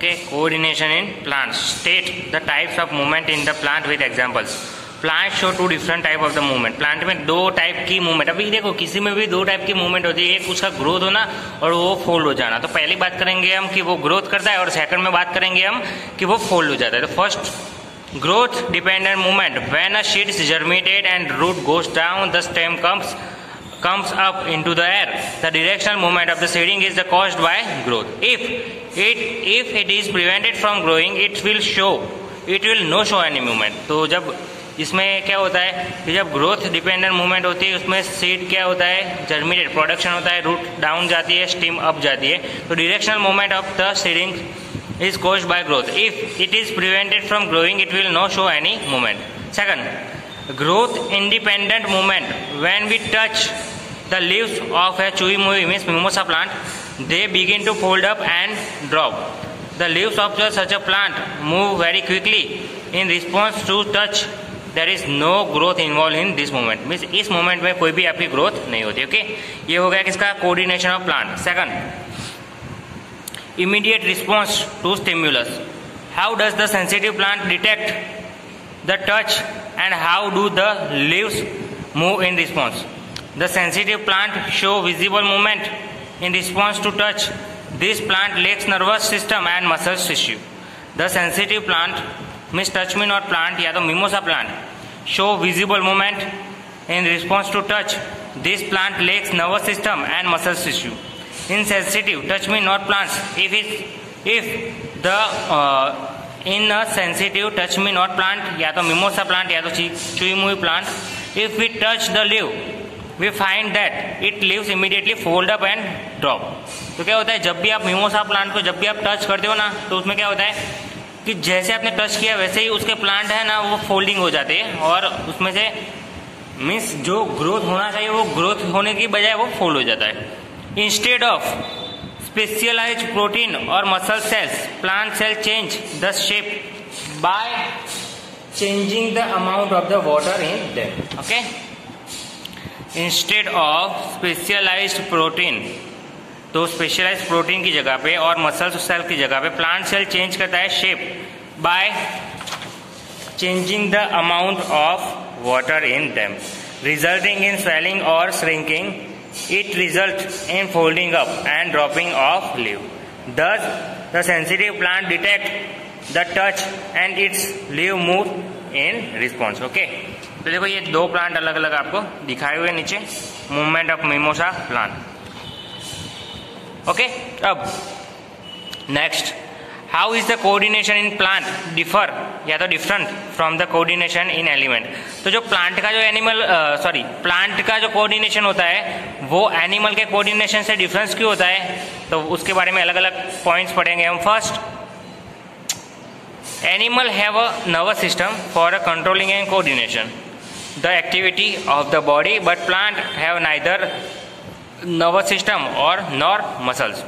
okay coordination in plants. State the types of movement in the plant with examples. Plant show two different type of the movement plant में दो type की movement अभी देखो, किसी में भी दो टाइप की मूवमेंट होती है, एक उसका ग्रोथ होना और वो फोल्ड हो जाना। तो पहली बात करेंगे हम कि वो ग्रोथ करता है और सेकंड में बात करेंगे हम कि वो फोल्ड हो जाता है। तो first growth dependent movement when a seeds germinated and root goes down the stem comes up into the air the directional movement of the seeding is caused by growth if it if it is prevented from growing it will show it will no show any movement तो जब इसमें क्या होता है कि जब growth dependent movement होती है उसमें सीड क्या होता है जर्मिनेट प्रोडक्शन होता है रूट डाउन जाती है स्टीम अप जाती है तो directional movement of the seeding is caused by growth if it is prevented from growing it will not show any movement second growth independent movement when we touch the leaves of a chui mui means mimosa plant they begin to fold up and drop the leaves of such a plant move very quickly in response to touch there is no growth involve in this moment means इस moment में कोई भी आपकी growth नहीं होती okay okay? ये हो गया किसका? Coordination of plant second immediate response to stimulus how does the sensitive plant detect the touch and how do the leaves move in response. The sensitive plant show visible movement in response to touch. This plant lacks nervous system and muscle tissue. The sensitive plant means touch me not plant या तो mimosa plant show visible movement in response to touch. This plant lacks nervous system and muscle tissue. Insensitive touch me not plants if it if the uh, in a sensitive touch me not plant या तो mimosa plant या तो chui mui plant if we touch the leave we find that it leaves immediately fold up and drop तो क्या होता है, जब भी आप मिमोसा प्लांट को जब भी आप टच करते हो ना तो उसमें क्या होता है कि जैसे आपने टच किया, वैसे ही उसके प्लांट है ना, वो फोल्डिंग हो जाते हैं और उसमें से मीन्स जो ग्रोथ होना चाहिए, वो ग्रोथ होने की बजाय वो फोल्ड हो जाता है। इंस्टेड ऑफ़ स्पेशलाइज प्रोटीन और muscle cells plant cell change the shape by changing the amount of the water in them okay instead of specialize protein तो स्पेशलाइज प्रोटीन की जगह पे और मसल सेल की जगह पे प्लांट सेल चेंज करता है shape by changing the amount of water in them resulting in swelling और shrinking it results in folding up and dropping of leaf. Thus, the sensitive plant detect the touch and its leaf move in response. Okay. तो देखो ये दो plant अलग अलग आपको दिखाए हुए नीचे movement of mimosa plant okay अब next how is the coordination in plant differ या तो different from the coordination in element तो जो प्लांट का जो एनिमल सॉरी प्लांट का जो कोऑर्डिनेशन होता है, वो एनिमल के कोऑर्डिनेशन से डिफरेंस क्यों होता है? तो उसके बारे में अलग अलग पॉइंट्स पढ़ेंगे हम. First animal have a nervous system for a controlling and coordination the activity of the body but plant have neither nervous system और नॉर मसल्स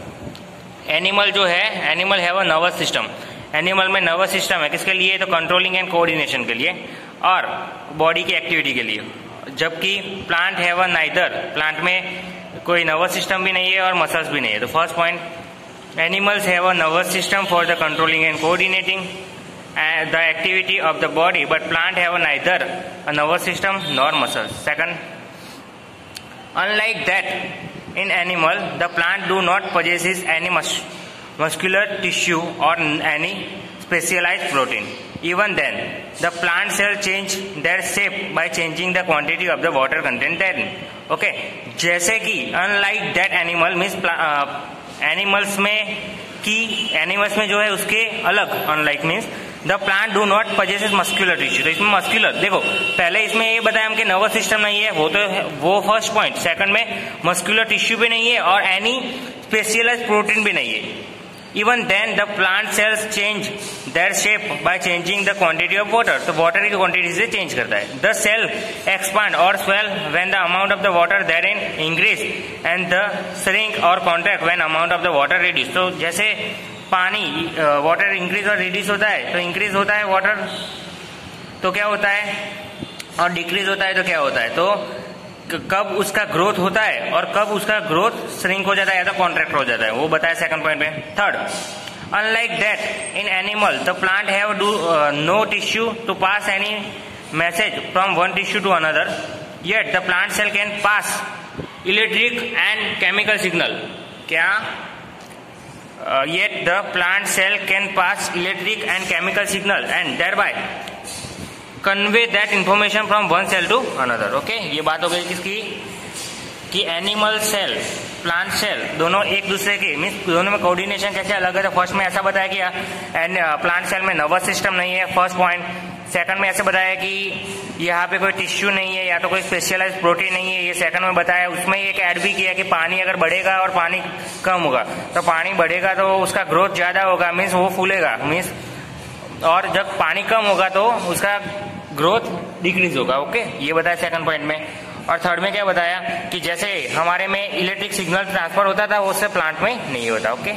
एनिमल जो है animal have a nervous system animal में nervous system है किसके लिए? तो controlling and coordination के लिए और बॉडी की एक्टिविटी के लिए। जबकि प्लांट हैव नाइदर प्लांट में कोई नर्वस सिस्टम भी नहीं है और मसल्स भी नहीं है। तो first point animals have a nervous system for the controlling and coordinating the activity of the body but plant have a neither a nervous system nor muscles second unlike that animal, the plant do not possesses any mus muscular tissue or any specialized protein. Even then, the plant cell change their shape by changing the quantity of the water content therein. Okay, जैसे कि unlike that animal means uh, animals में की animals में जो है उसके अलग unlike means the plant do not possess muscular tissue तो इसमें मस्क्यूलर देखो पहले इसमें ये बताया हम कि नर्वस सिस्टम नहीं है वो तो है, वो फ़र्स्ट पॉइंट सेकंड में मस्क्यूलर टिश्यू भी नहीं है और एनी स्पेशलाइज प्रोटीन भी नहीं है even then the plant cells change their shape by changing the quantity of water तो वाटर की क्वांटिटी से चेंज करता है। द सेल एक्सपांड और swell when the amount of the water there in increase and the shrink और contract when amount of the water reduce तो जैसे पानी वाटर इंक्रीज और रिड्यूस होता है तो इंक्रीज होता है वाटर तो क्या होता है? और डिक्रीज होता है तो क्या होता है? तो कब उसका ग्रोथ होता है और कब उसका ग्रोथ श्रिंक हो जाता है या तो कॉन्ट्रैक्ट हो जाता है, वो बताया सेकंड पॉइंट पे। Third unlike that in animal the plant have do no tissue to pass any message from one tissue to another yet the plant cell can pass electric and chemical signal क्या? Yet the plant cell can pass electric and chemical signal and thereby convey that information from one cell to another okay ये बात हो गई किसकी? कि animal cell plant cell दोनों एक दूसरे के मीन दोनों में कोऑर्डिनेशन कैसे अलग है? तो फ़र्स्ट में ऐसा बताया एंड प्लांट सेल में नर्वस सिस्टम नहीं है फ़र्स्ट पॉइंट सेकंड में ऐसे बताया कि यहाँ पे कोई टिश्यू नहीं है, या तो कोई स्पेशलाइज प्रोटीन नहीं है, ये सेकंड में बताया। उसमें एक ऐड भी किया कि पानी अगर बढ़ेगा और पानी कम होगा। तो पानी बढ़ेगा तो उसका ग्रोथ ज़्यादा होगा मीन्स वो फूलेगा मीन्स और जब पानी कम होगा तो उसका ग्रोथ डिक्रीज होगा ओके ये बताया सेकंड पॉइंट में। और थर्ड में क्या बताया कि जैसे हमारे में इलेक्ट्रिक सिग्नल ट्रांसफ़र होता था, वो उससे प्लांट में नहीं होता ओके